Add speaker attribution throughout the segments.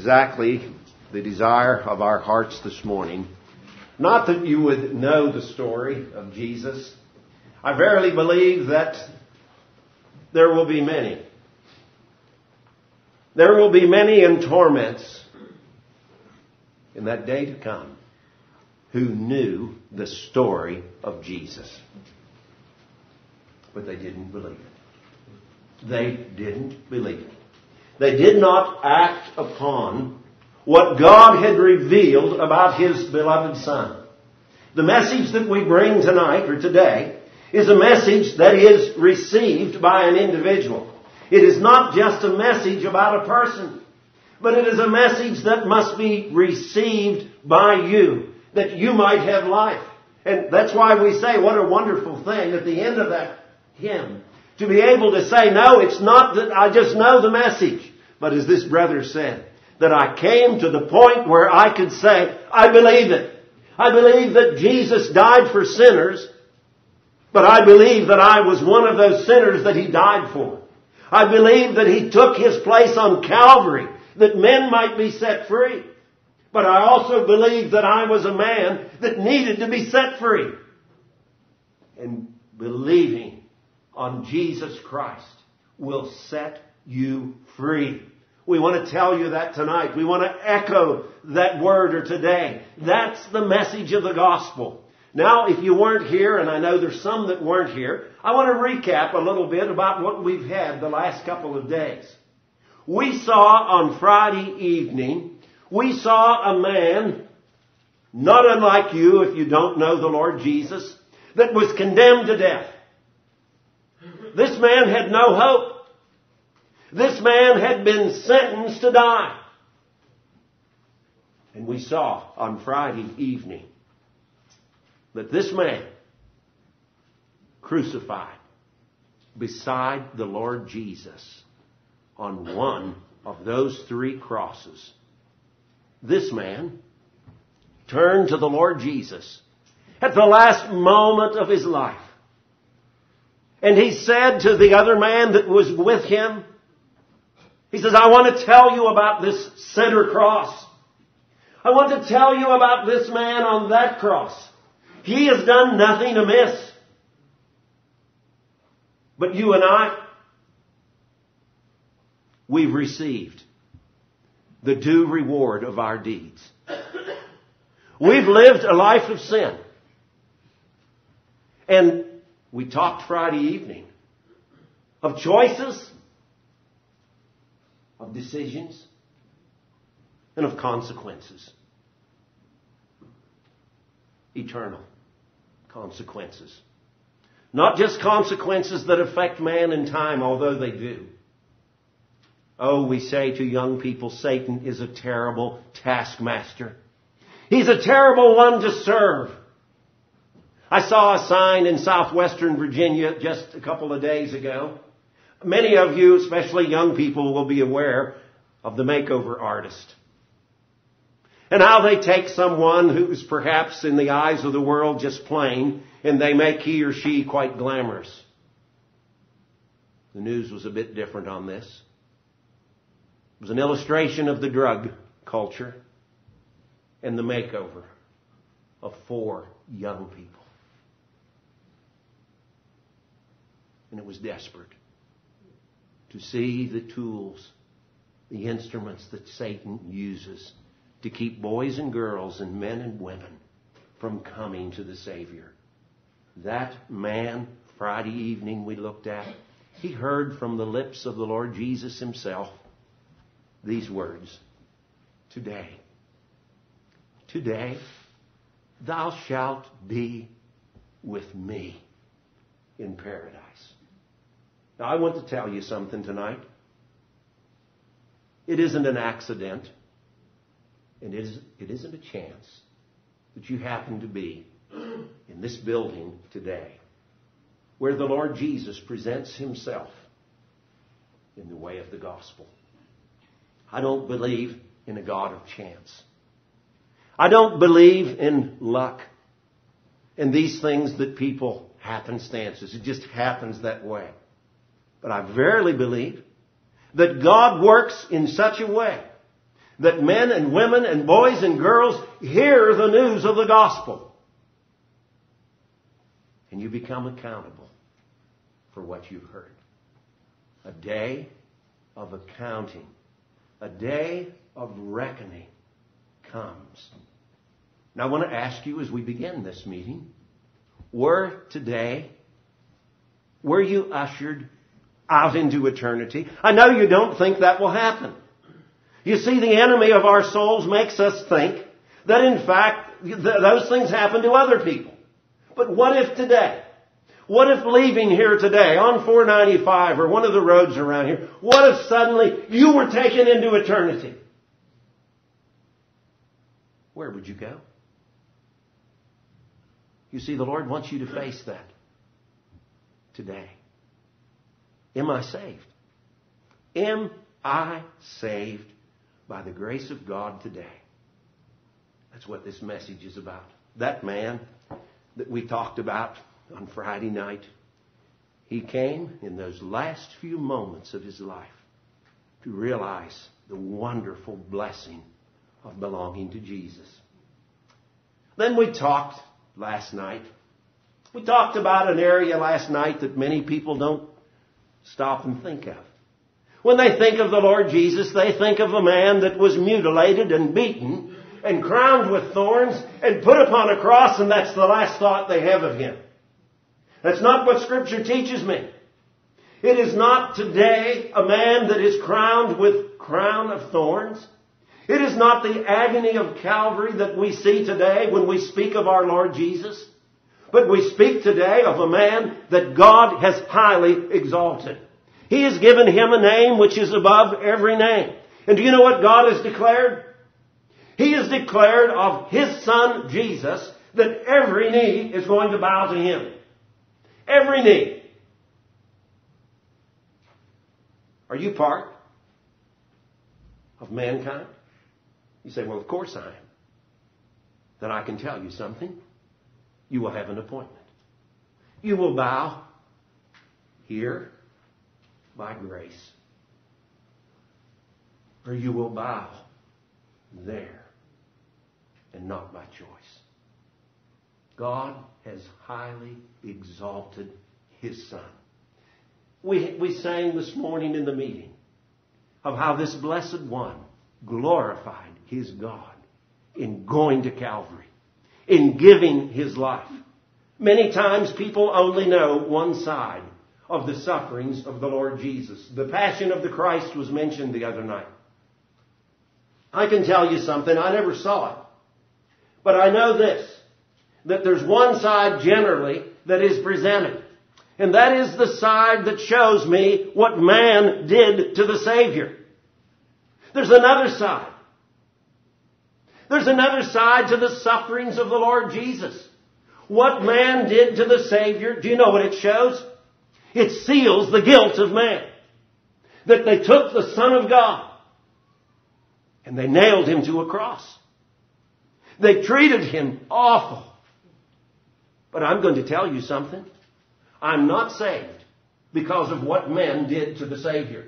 Speaker 1: exactly the desire of our hearts this morning. Not that you would know the story of Jesus. I verily believe that there will be many. There will be many in torments in that day to come who knew the story of Jesus. But they didn't believe it. They didn't believe it. They did not act upon what God had revealed about His beloved Son. The message that we bring tonight or today is a message that is received by an individual. It is not just a message about a person, but it is a message that must be received by you, that you might have life. And that's why we say what a wonderful thing at the end of that hymn to be able to say, no, it's not that I just know the message, but as this brother said, that I came to the point where I could say, I believe it. I believe that Jesus died for sinners, but I believe that I was one of those sinners that He died for. I believe that He took His place on Calvary, that men might be set free. But I also believe that I was a man that needed to be set free. And believing on Jesus Christ will set you free. We want to tell you that tonight. We want to echo that word or today. That's the message of the gospel. Now, if you weren't here, and I know there's some that weren't here, I want to recap a little bit about what we've had the last couple of days. We saw on Friday evening, we saw a man, not unlike you if you don't know the Lord Jesus, that was condemned to death. This man had no hope. This man had been sentenced to die. And we saw on Friday evening that this man crucified beside the Lord Jesus on one of those three crosses. This man turned to the Lord Jesus at the last moment of his life. And he said to the other man that was with him, he says, I want to tell you about this center cross. I want to tell you about this man on that cross. He has done nothing amiss. But you and I, we've received the due reward of our deeds. We've lived a life of sin. And we talked Friday evening of choices of decisions, and of consequences. Eternal consequences. Not just consequences that affect man in time, although they do. Oh, we say to young people, Satan is a terrible taskmaster. He's a terrible one to serve. I saw a sign in southwestern Virginia just a couple of days ago Many of you, especially young people, will be aware of the makeover artist. And how they take someone who's perhaps in the eyes of the world just plain and they make he or she quite glamorous. The news was a bit different on this. It was an illustration of the drug culture and the makeover of four young people. And it was desperate to see the tools, the instruments that Satan uses to keep boys and girls and men and women from coming to the Savior. That man, Friday evening we looked at, he heard from the lips of the Lord Jesus himself these words Today, today, thou shalt be with me in paradise. Now, I want to tell you something tonight. It isn't an accident, and it, is, it isn't a chance that you happen to be in this building today where the Lord Jesus presents himself in the way of the gospel. I don't believe in a God of chance. I don't believe in luck and these things that people happenstances. It just happens that way. But I verily believe that God works in such a way that men and women and boys and girls hear the news of the gospel. And you become accountable for what you've heard. A day of accounting, a day of reckoning comes. Now I want to ask you as we begin this meeting, were today, were you ushered out into eternity? I know you don't think that will happen. You see, the enemy of our souls makes us think that in fact th- those things happen to other people. But what if today? What if leaving here today on 495 or one of the roads around here, what if suddenly you were taken into eternity? Where would you go? You see, the Lord wants you to face that today. Am I saved? Am I saved by the grace of God today? That's what this message is about. That man that we talked about on Friday night, he came in those last few moments of his life to realize the wonderful blessing of belonging to Jesus. Then we talked last night. We talked about an area last night that many people don't stop and think of. When they think of the Lord Jesus, they think of a man that was mutilated and beaten and crowned with thorns and put upon a cross and that's the last thought they have of him. That's not what scripture teaches me. It is not today a man that is crowned with crown of thorns. It is not the agony of Calvary that we see today when we speak of our Lord Jesus. But we speak today of a man that God has highly exalted. He has given him a name which is above every name. And do you know what God has declared? He has declared of his son Jesus that every knee is going to bow to him. Every knee. Are you part of mankind? You say, well, of course I am. Then I can tell you something. You will have an appointment. You will bow here by grace. Or you will bow there and not by choice. God has highly exalted His Son. We, we sang this morning in the meeting of how this blessed one glorified his God in going to Calvary, in giving his life. Many times people only know one side of the sufferings of the Lord Jesus. The passion of the Christ was mentioned the other night. I can tell you something, I never saw it. But I know this, that there's one side generally that is presented. And that is the side that shows me what man did to the Savior. There's another side. There's another side to the sufferings of the Lord Jesus. What man did to the Savior, do you know what it shows? It seals the guilt of man. That they took the Son of God and they nailed him to a cross. They treated him awful. But I'm going to tell you something. I'm not saved because of what men did to the Savior.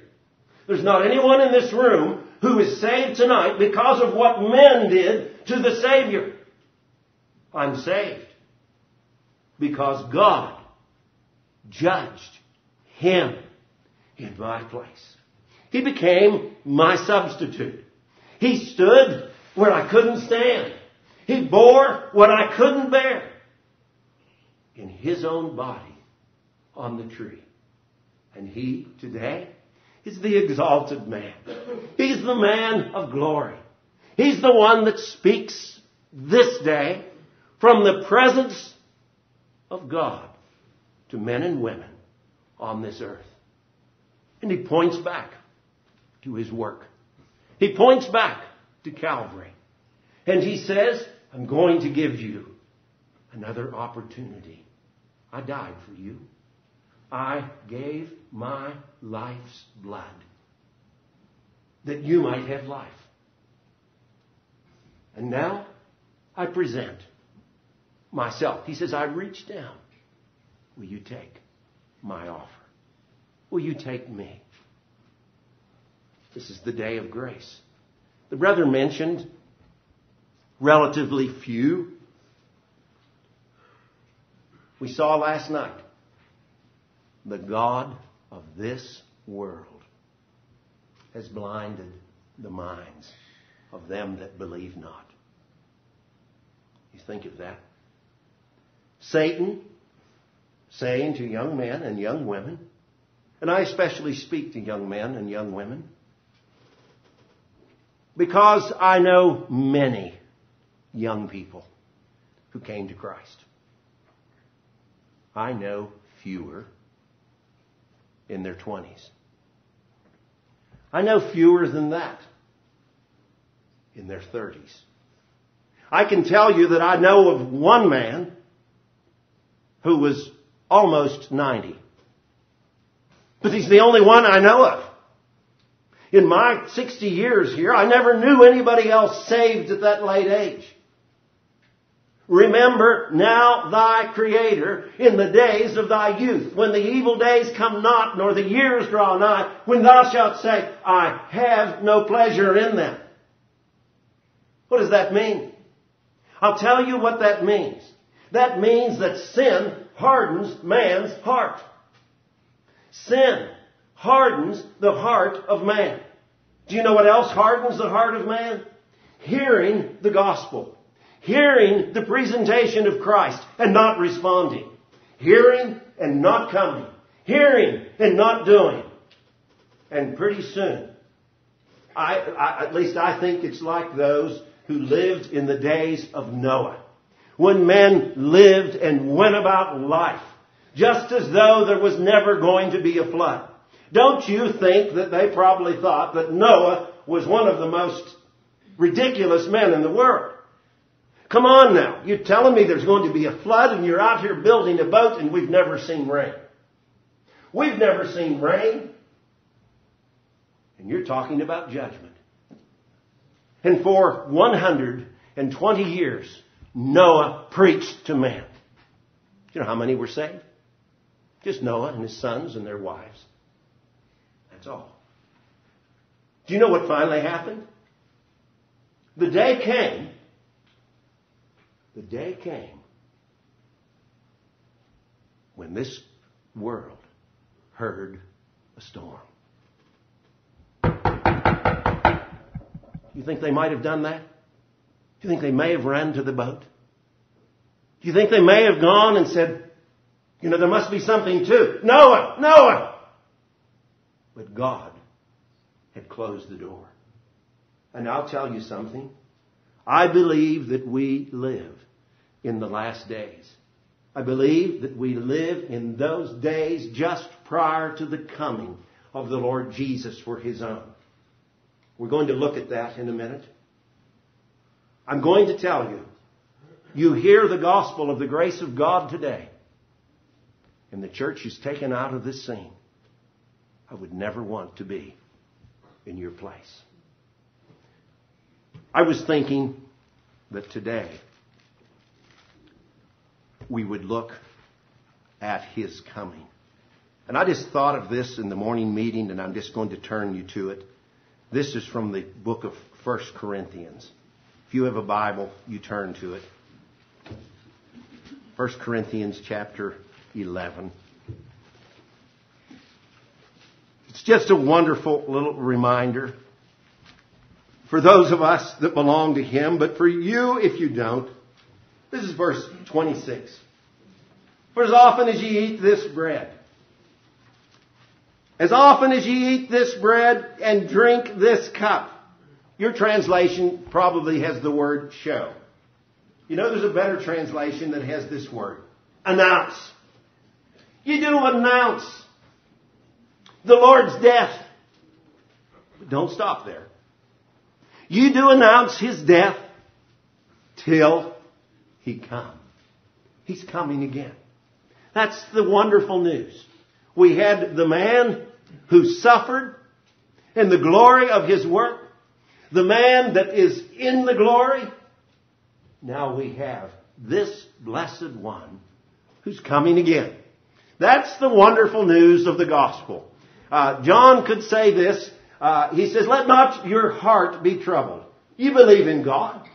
Speaker 1: There's not anyone in this room who is saved tonight because of what men did to the Savior. I'm saved because God judged him in my place. He became my substitute. He stood where I couldn't stand. He bore what I couldn't bear in his own body on the tree. And he today is the exalted man. He's the man of glory. He's the one that speaks this day from the presence of God to men and women on this earth. And he points back to his work. He points back to Calvary. And he says, I'm going to give you another opportunity. I died for you. I gave my life's blood that you might have life. And now I present myself. He says, I reach down. Will you take my offer? Will you take me? This is the day of grace. The brother mentioned relatively few. We saw last night the God of this world has blinded the minds of them that believe not. You think of that. Satan saying to young men and young women, and I especially speak to young men and young women, because I know many young people who came to Christ. I know fewer in their 20s. I know fewer than that in their 30s. I can tell you that I know of one man who was almost 90. But he's the only one I know of. In my 60 years here, I never knew anybody else saved at that late age. Remember now thy Creator in the days of thy youth, when the evil days come not, nor the years draw nigh, when thou shalt say, I have no pleasure in them. What does that mean? I'll tell you what that means. That means that sin hardens man's heart. Sin hardens the heart of man. Do you know what else hardens the heart of man? Hearing the gospel hearing the presentation of Christ and not responding, hearing and not coming, hearing and not doing. And pretty soon, I, I, at least I think it's like those who lived in the days of Noah. When men lived and went about life, just as though there was never going to be a flood. Don't you think that they probably thought that Noah was one of the most ridiculous men in the world? Come on now. You're telling me there's going to be a flood and you're out here building a boat and we've never seen rain. We've never seen rain. And you're talking about judgment. And for 120 years, Noah preached to man. Do you know how many were saved? Just Noah and his sons and their wives. That's all. Do you know what finally happened? The day came the day came when this world heard a storm. You think they might have done that? Do you think they may have run to the boat? Do you think they may have gone and said, you know, there must be something to Noah, Noah! But God had closed the door. And I'll tell you something. I believe that we live in the last days. I believe that we live in those days just prior to the coming of the Lord Jesus for His own. We're going to look at that in a minute. I'm going to tell you, you hear the gospel of the grace of God today, and the church is taken out of this scene. I would never want to be in your place. I was thinking that today we would look at his coming. And I just thought of this in the morning meeting, and I'm just going to turn you to it. This is from the book of 1 Corinthians. If you have a Bible, you turn to it. 1 Corinthians chapter 11. It's just a wonderful little reminder for those of us that belong to Him, but for you if you don't. This is verse 26. For as often as ye eat this bread, as often as ye eat this bread and drink this cup, your translation probably has the word show. You know there's a better translation that has this word. Announce. You do announce the Lord's death. But don't stop there. You do announce his death till he come. He's coming again. That's the wonderful news. We had the man who suffered in the glory of his work, the man that is in the glory. Now we have this blessed one who's coming again. That's the wonderful news of the gospel. Uh, John could say this uh, he says, let not your heart be troubled. You believe in God.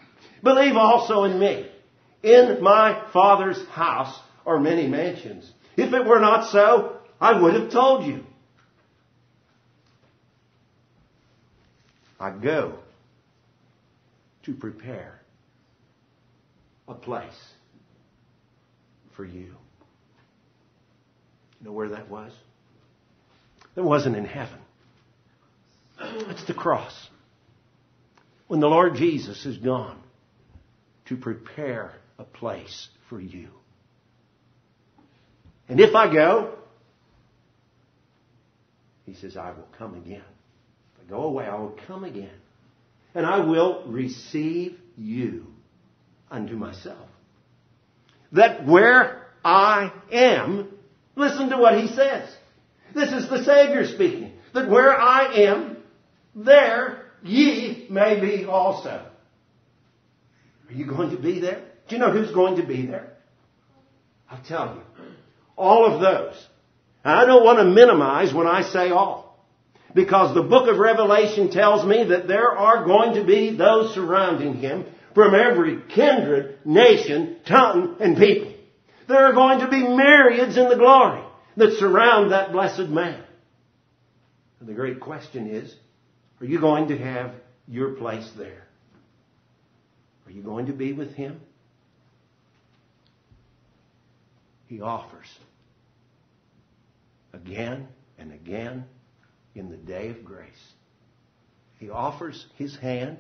Speaker 1: Believe also in me. In my Father's house are many mansions. If it were not so, I would have told you. I go to prepare a place for you. You know where that was? That wasn't in heaven. It's the cross. When the Lord Jesus is gone to prepare a place for you. And if I go, he says, I will come again. If I go away, I will come again. And I will receive you unto myself. That where I am, listen to what he says. This is the Savior speaking. That where I am, there ye may be also. Are you going to be there? Do you know who's going to be there? I'll tell you. All of those. I don't want to minimize when I say all. Because the book of Revelation tells me that there are going to be those surrounding him from every kindred, nation, tongue, and people. There are going to be myriads in the glory that surround that blessed man. And the great question is, are you going to have your place there? Are you going to be with him? He offers again and again in the day of grace. He offers his hand.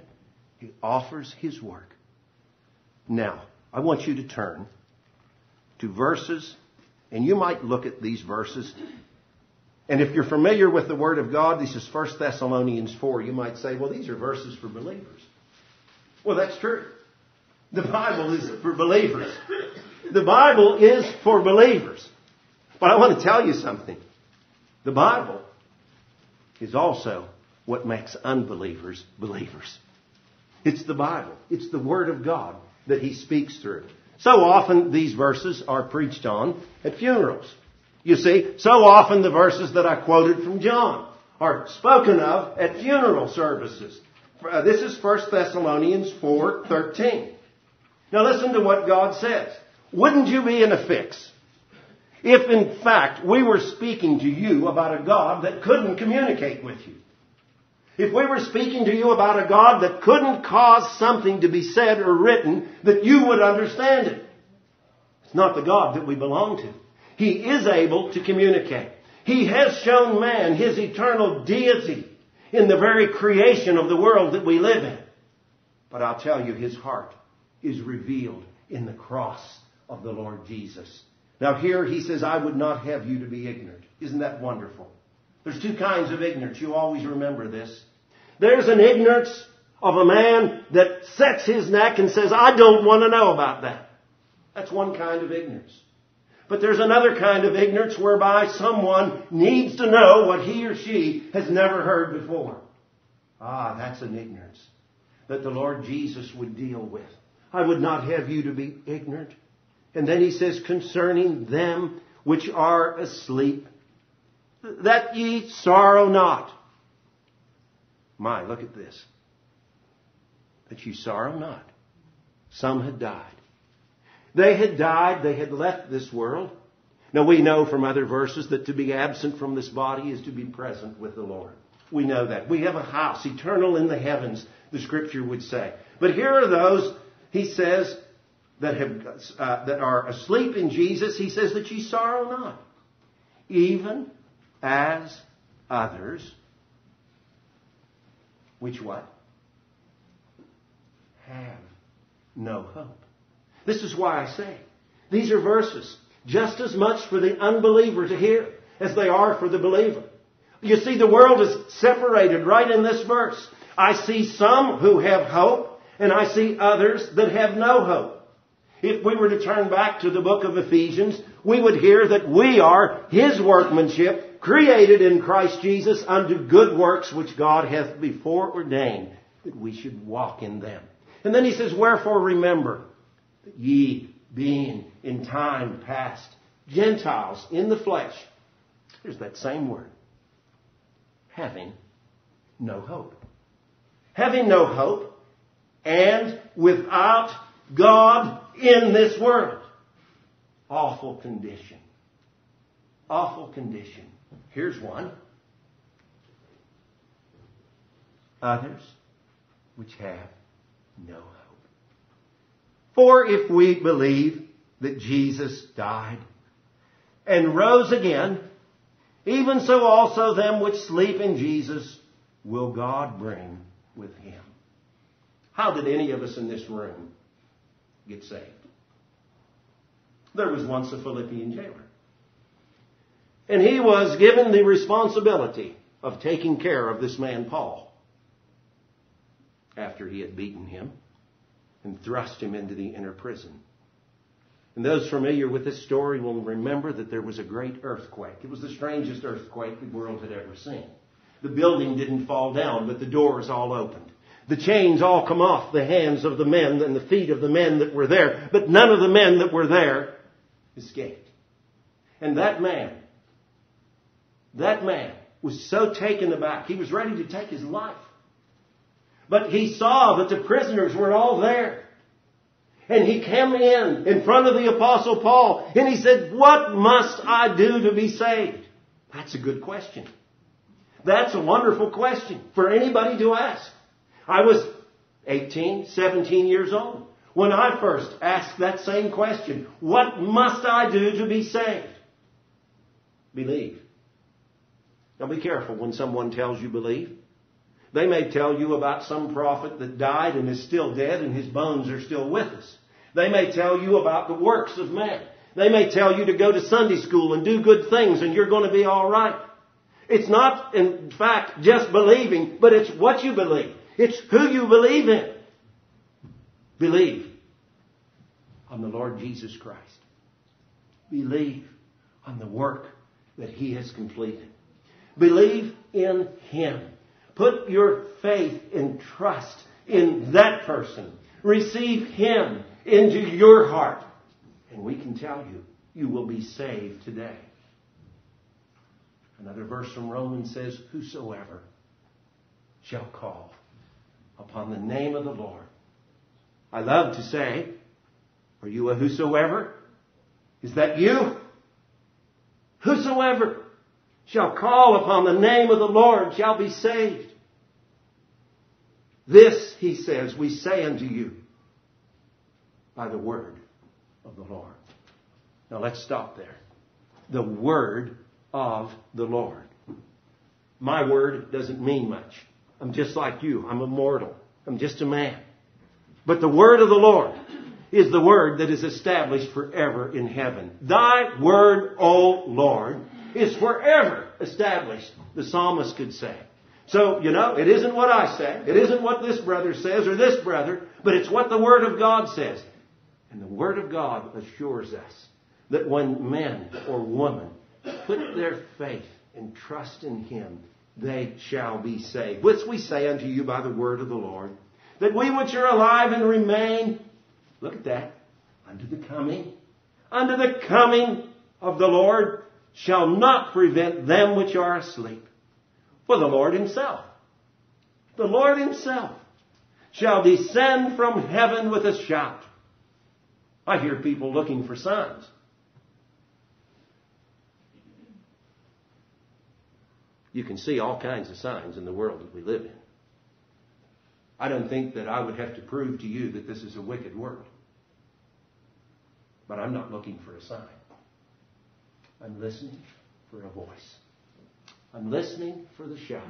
Speaker 1: He offers his work. Now, I want you to turn to verses, and you might look at these verses. And if you're familiar with the Word of God, this is 1 Thessalonians 4, you might say, well, these are verses for believers. Well, that's true. The Bible is for believers. The Bible is for believers. But I want to tell you something. The Bible is also what makes unbelievers believers. It's the Bible. It's the Word of God that He speaks through. So often these verses are preached on at funerals. You see, so often the verses that I quoted from John are spoken of at funeral services. Uh, this is 1 Thessalonians 4:13. Now listen to what God says. Wouldn't you be in a fix if in fact we were speaking to you about a God that couldn't communicate with you? If we were speaking to you about a God that couldn't cause something to be said or written that you would understand it. It's not the God that we belong to. He is able to communicate. He has shown man his eternal deity in the very creation of the world that we live in. But I'll tell you, his heart is revealed in the cross of the Lord Jesus. Now here he says, I would not have you to be ignorant. Isn't that wonderful? There's two kinds of ignorance. You always remember this. There's an ignorance of a man that sets his neck and says, I don't want to know about that. That's one kind of ignorance. But there's another kind of ignorance whereby someone needs to know what he or she has never heard before. Ah, that's an ignorance that the Lord Jesus would deal with. I would not have you to be ignorant. And then he says, concerning them which are asleep, that ye sorrow not. My, look at this. That ye sorrow not. Some had died. They had died, they had left this world. Now we know from other verses that to be absent from this body is to be present with the Lord. We know that. We have a house eternal in the heavens, the scripture would say. But here are those, he says, that have, uh, that are asleep in Jesus. He says that ye sorrow not. Even as others, which what? Have no hope. This is why I say, these are verses just as much for the unbeliever to hear as they are for the believer. You see, the world is separated right in this verse. I see some who have hope, and I see others that have no hope. If we were to turn back to the book of Ephesians, we would hear that we are His workmanship, created in Christ Jesus unto good works which God hath before ordained that we should walk in them. And then he says, Wherefore remember ye being in time past Gentiles in the flesh. Here's that same word. Having no hope. Having no hope and without God in this world. Awful condition. Awful condition. Here's one. Others which have no hope. For if we believe that Jesus died and rose again, even so also them which sleep in Jesus will God bring with him. How did any of us in this room get saved? There was once a Philippian jailer. And he was given the responsibility of taking care of this man Paul after he had beaten him and thrust him into the inner prison. And those familiar with this story will remember that there was a great earthquake. It was the strangest earthquake the world had ever seen. The building didn't fall down, but the doors all opened. The chains all come off the hands of the men and the feet of the men that were there, but none of the men that were there escaped. And that man, that man was so taken aback, he was ready to take his life. But he saw that the prisoners were all there. And he came in in front of the apostle Paul and he said, what must I do to be saved? That's a good question. That's a wonderful question for anybody to ask. I was 18, 17 years old when I first asked that same question. What must I do to be saved? Believe. Now be careful when someone tells you believe. They may tell you about some prophet that died and is still dead and his bones are still with us. They may tell you about the works of man. They may tell you to go to Sunday school and do good things and you're going to be alright. It's not, in fact, just believing, but it's what you believe. It's who you believe in. Believe on the Lord Jesus Christ. Believe on the work that He has completed. Believe in Him. Put your faith and trust in that person. Receive Him into your heart. And we can tell you, you will be saved today. Another verse from Romans says, Whosoever shall call upon the name of the Lord. I love to say, Are you a whosoever? Is that you? Whosoever shall call upon the name of the Lord shall be saved. This, he says, we say unto you by the word of the Lord. Now let's stop there. The word of the Lord. My word doesn't mean much. I'm just like you. I'm a mortal. I'm just a man. But the word of the Lord is the word that is established forever in heaven. Thy word, O Lord, is forever established, the psalmist could say. So, you know, it isn't what I say. It isn't what this brother says or this brother, but it's what the Word of God says. And the Word of God assures us that when men or women put their faith and trust in Him, they shall be saved. Which we say unto you by the word of the Lord, that we which are alive and remain, look at that, unto the coming, unto the coming of the Lord shall not prevent them which are asleep. For the Lord himself, the Lord himself shall descend from heaven with a shout. I hear people looking for signs. You can see all kinds of signs in the world that we live in. I don't think that I would have to prove to you that this is a wicked world. But I'm not looking for a sign. I'm listening for a voice. I'm listening for the shout.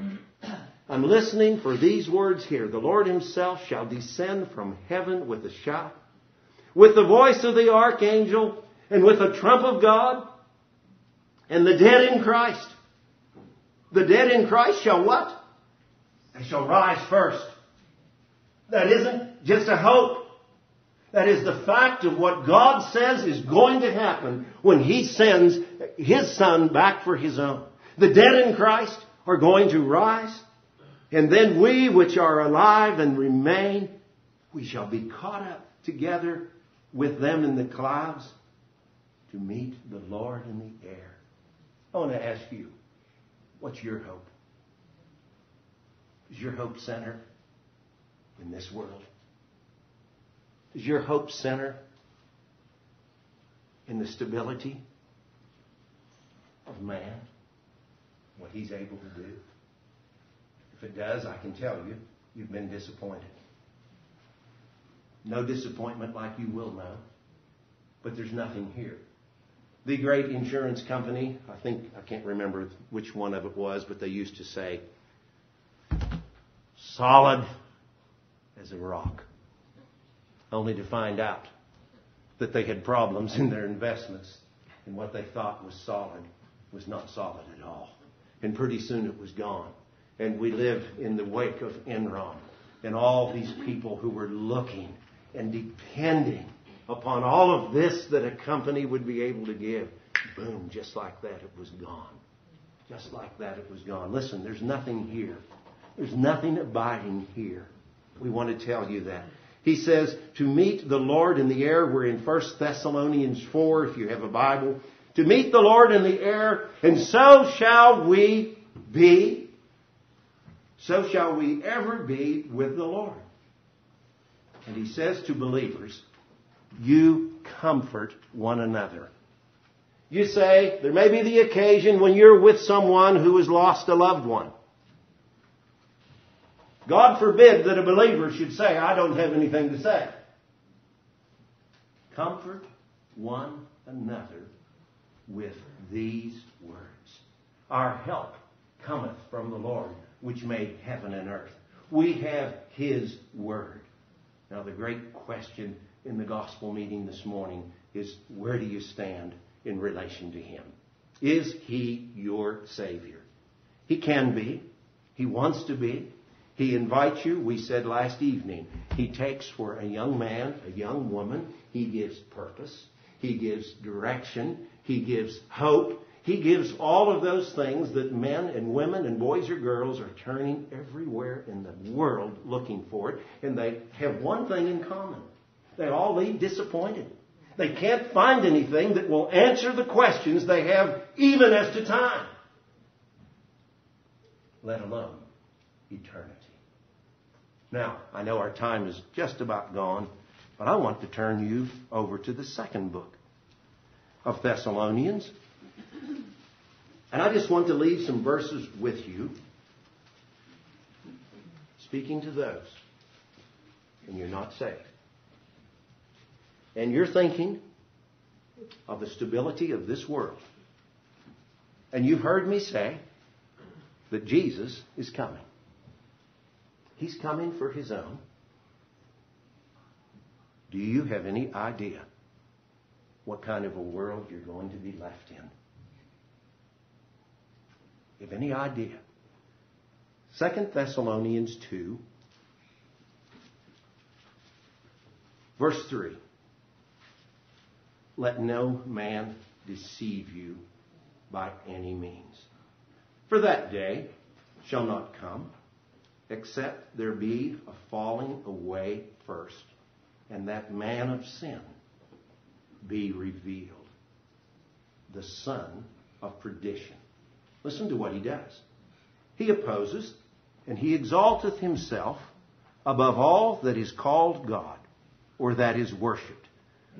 Speaker 1: I'm listening for these words here. The Lord himself shall descend from heaven with a shout, with the voice of the archangel, and with the trump of God, and the dead in Christ the dead in Christ shall what? They shall rise first. That isn't just a hope. That is the fact of what God says is going to happen when He sends His Son back for His own. The dead in Christ are going to rise, and then we which are alive and remain, we shall be caught up together with them in the clouds to meet the Lord in the air. I want to ask you, What's your hope? Is your hope center in this world? Is your hope center in the stability of man? What he's able to do? If it does, I can tell you, you've been disappointed. No disappointment like you will know. But there's nothing here. The great insurance company, I think, I can't remember which one of it was, but they used to say, solid as a rock. Only to find out that they had problems in their investments and what they thought was solid was not solid at all. And pretty soon it was gone. And we live in the wake of Enron and all these people who were looking and depending upon all of this that a company would be able to give. Boom, just like that, it was gone. Just like that, it was gone. Listen, there's nothing here. There's nothing abiding here. We want to tell you that. He says, to meet the Lord in the air. We're in 1 Thessalonians 4, if you have a Bible. To meet the Lord in the air, and so shall we be. So shall we ever be with the Lord. And he says to believers, you comfort one another. You say, there may be the occasion when you're with someone who has lost a loved one. God forbid that a believer should say, I don't have anything to say. Comfort one another with these words. Our help cometh from the Lord, which made heaven and earth. We have His Word. Now, the great question in the gospel meeting this morning is where do you stand in relation to Him? Is He your Savior? He can be. He wants to be. He invites you, we said last evening. He takes for a young man, a young woman, He gives purpose. He gives direction. He gives hope. He gives all of those things that men and women and boys or girls are turning everywhere in the world looking for it. And they have one thing in common. They all leave disappointed. They can't find anything that will answer the questions they have even as to time, let alone eternity. Now, I know our time is just about gone, but I want to turn you over to the second book of Thessalonians. And I just want to leave some verses with you, speaking to those, and you're not saved. And you're thinking of the stability of this world. And you've heard me say that Jesus is coming. He's coming for his own. Do you have any idea what kind of a world you're going to be left in? Have any idea? Second Thessalonians 2, verse 3. Let no man deceive you by any means. For that day shall not come, except there be a falling away first, and that man of sin be revealed, the son of perdition Listen to what he does. He opposes and he exalteth himself above all that is called God or that is worshipped,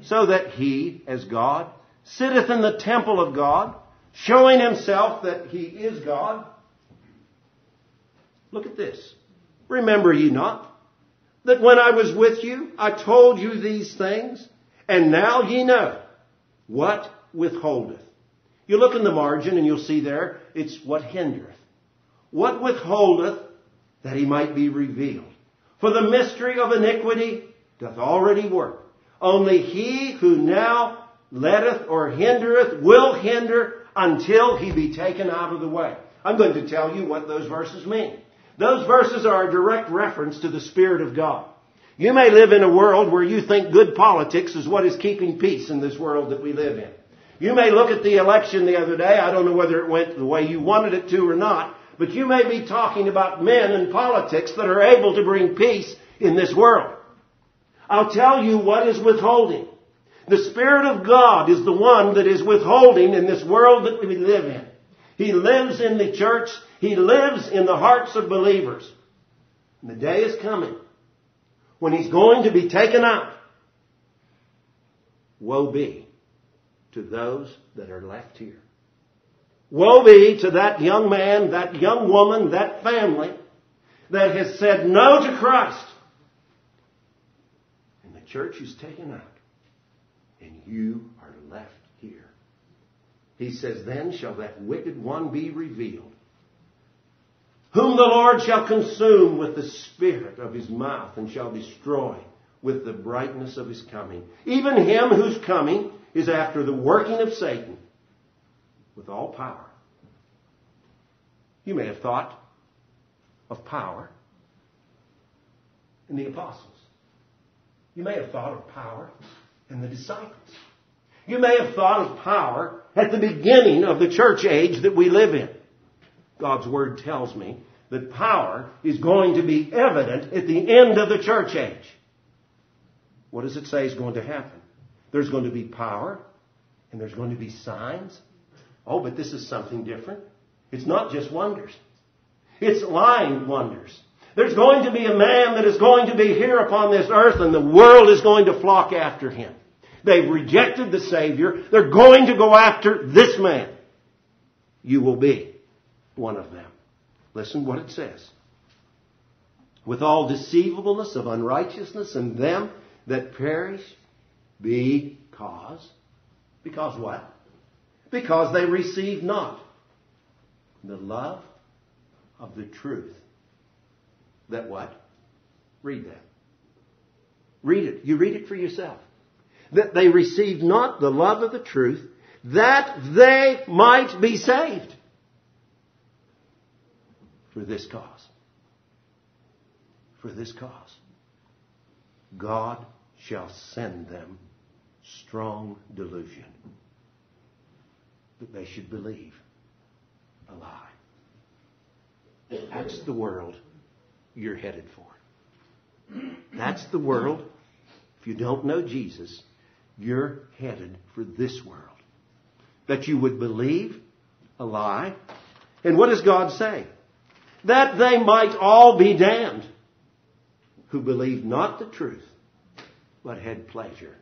Speaker 1: so that he, as God, sitteth in the temple of God, showing himself that he is God. Look at this. Remember ye not that when I was with you, I told you these things, and now ye know what withholdeth you look in the margin and you'll see there, it's what hindereth. What withholdeth that he might be revealed. For the mystery of iniquity doth already work. Only he who now letteth or hindereth will hinder until he be taken out of the way. I'm going to tell you what those verses mean. Those verses are a direct reference to the Spirit of God. You may live in a world where you think good politics is what is keeping peace in this world that we live in. You may look at the election the other day. I don't know whether it went the way you wanted it to or not, but you may be talking about men and politics that are able to bring peace in this world. I'll tell you what is withholding. The Spirit of God is the one that is withholding in this world that we live in. He lives in the church. He lives in the hearts of believers. And the day is coming when he's going to be taken out. Woe be to those that are left here. Woe be to that young man, that young woman, that family that has said no to Christ. And the church is taken out. And you are left here. He says, Then shall that wicked one be revealed, whom the Lord shall consume with the spirit of his mouth and shall destroy with the brightness of his coming. Even him whose coming is after the working of Satan with all power. You may have thought of power in the apostles. You may have thought of power in the disciples. You may have thought of power at the beginning of the church age that we live in. God's Word tells me that power is going to be evident at the end of the church age. What does it say is going to happen? There's going to be power, and there's going to be signs. Oh, but this is something different. It's not just wonders. It's lying wonders. There's going to be a man that is going to be here upon this earth and the world is going to flock after him. They've rejected the Savior. They're going to go after this man. You will be one of them. Listen what it says. With all deceivableness of unrighteousness in them that perish because, because what? Because they receive not the love of the truth. That what? Read that. Read it. You read it for yourself. That they received not the love of the truth, that they might be saved for this cause. For this cause. God shall send them strong delusion that they should believe a lie. That's the world you're headed for. That's the world. If you don't know Jesus, you're headed for this world. That you would believe a lie. And what does God say? That they might all be damned who believed not the truth, but had pleasure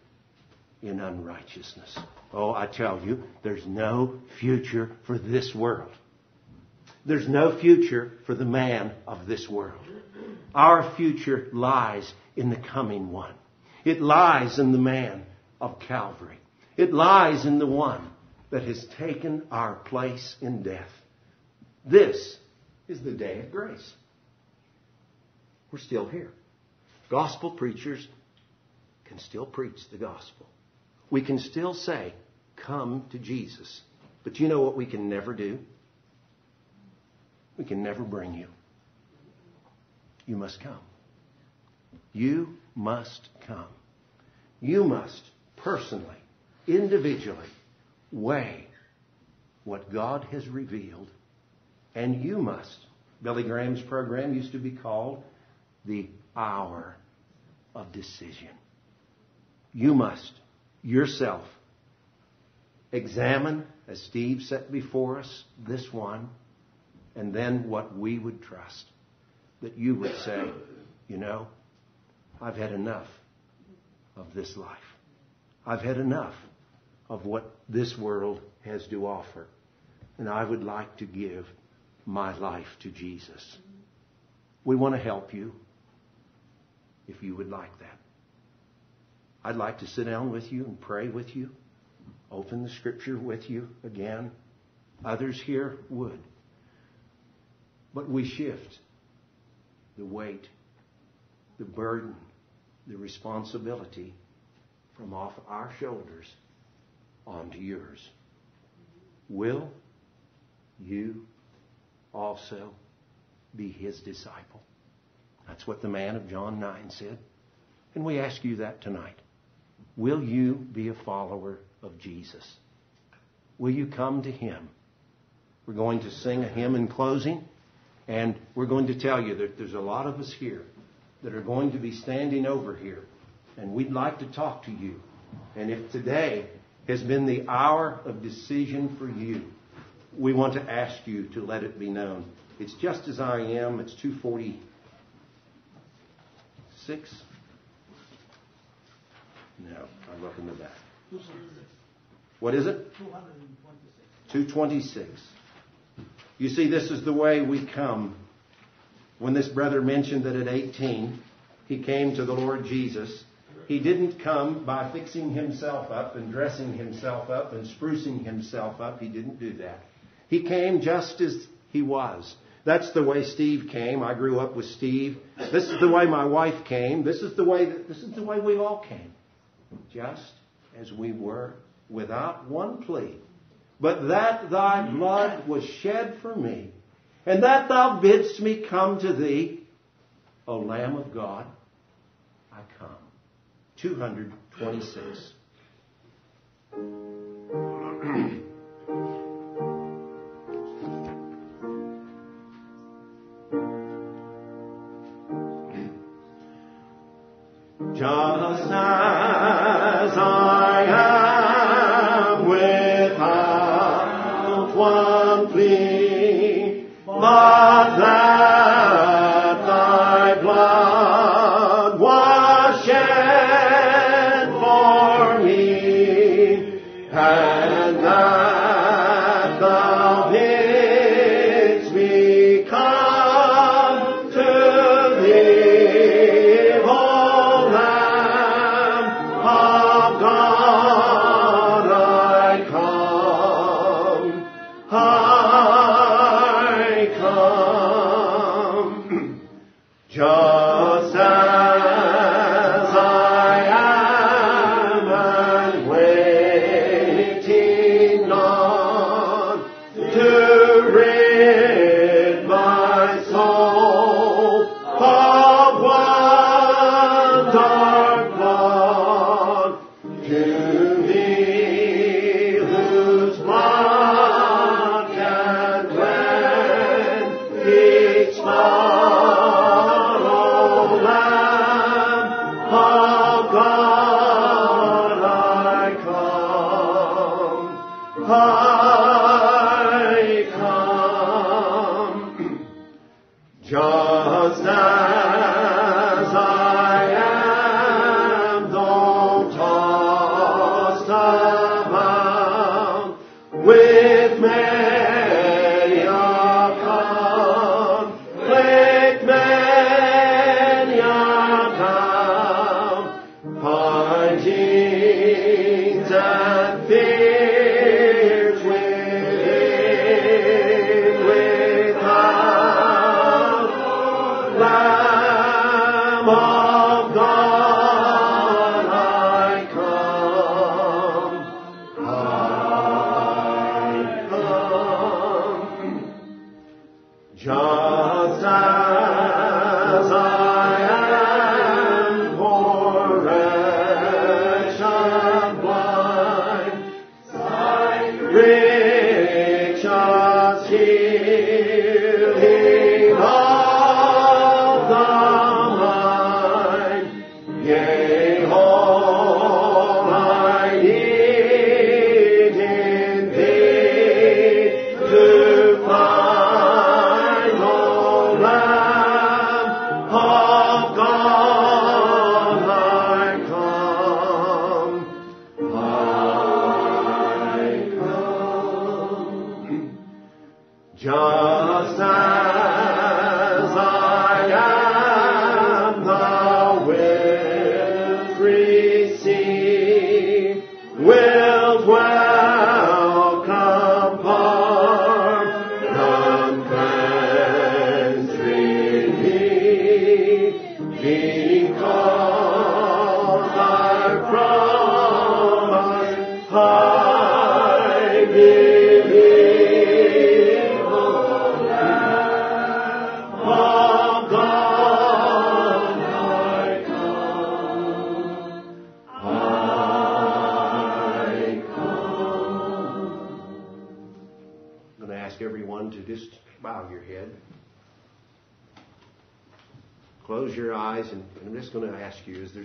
Speaker 1: in unrighteousness. Oh, I tell you, there's no future for this world. There's no future for the man of this world. Our future lies in the coming one. It lies in the man of Calvary. It lies in the one that has taken our place in death. This is the day of grace. We're still here. Gospel preachers can still preach the gospel. We can still say, come to Jesus. But you know what we can never do? We can never bring you. You must come. You must come. You must personally, individually, weigh what God has revealed and you must. Billy Graham's program used to be called the hour of decision. You must yourself examine, as Steve set before us, this one, and then what we would trust. That you would say, you know, I've had enough of this life. I've had enough of what this world has to offer. And I would like to give my life to Jesus. We want to help you if you would like that. I'd like to sit down with you and pray with you, open the scripture with you again. Others here would. But we shift the weight, the burden, the responsibility from off our shoulders onto yours. Will you also be his disciple. That's what the man of John 9 said. And we ask you that tonight. Will you be a follower of Jesus? Will you come to him? We're going to sing a hymn in closing, and we're going to tell you that there's a lot of us here that are going to be standing over here, and we'd like to talk to you. And if today has been the hour of decision for you, we want to ask you to let it be known. It's just as I am. It's 246. No, I'm looking at that. What is it? 226. You see, this is the way we come. When this brother mentioned that at 18 he came to the Lord Jesus, he didn't come by fixing himself up and dressing himself up and sprucing himself up. He didn't do that. He came just as he was. That's the way Steve came. I grew up with Steve. This is the way my wife came. This is the way this is the way we all came. Just as we were, without one plea. But that thy blood was shed for me, and that thou bidst me come to thee, O Lamb of God, I come. 226.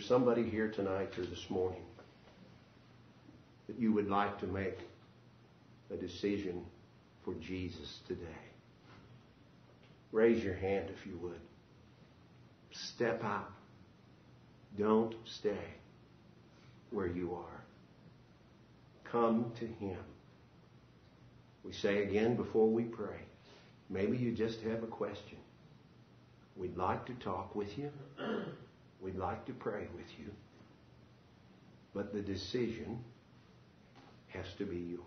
Speaker 1: somebody here tonight or this morning that you would like to make a decision for Jesus today? Raise your hand if you would. Step out. Don't stay where you are. Come to Him. We say again before we pray, maybe you just have a question. We'd like to talk with you. We'd like to pray with you. But the decision has to be yours.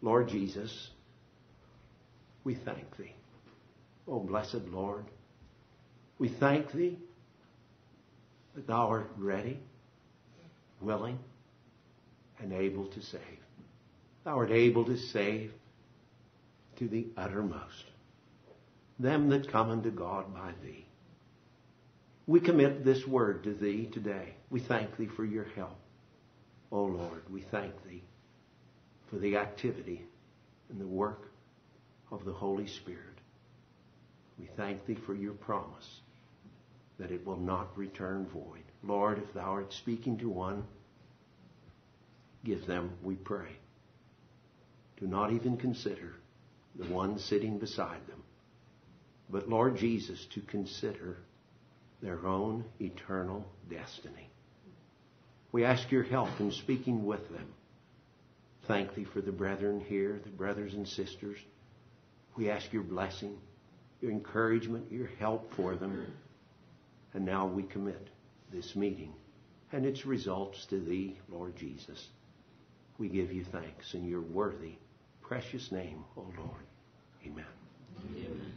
Speaker 1: Lord Jesus, we thank Thee. Oh, blessed Lord, we thank Thee that Thou art ready, willing, and able to save. Thou art able to save to the uttermost them that come unto God by Thee. We commit this word to Thee today. We thank Thee for your help. O oh Lord, we thank Thee for the activity and the work of the Holy Spirit. We thank Thee for your promise that it will not return void. Lord, if Thou art speaking to one, give them, we pray. Do not even consider the one sitting beside them, but Lord Jesus, to consider their own eternal destiny. We ask your help in speaking with them. Thank thee for the brethren here, the brothers and sisters. We ask your blessing, your encouragement, your help for them. And now we commit this meeting and its results to thee, Lord Jesus. We give you thanks in your worthy, precious name, O Lord. Amen. Amen.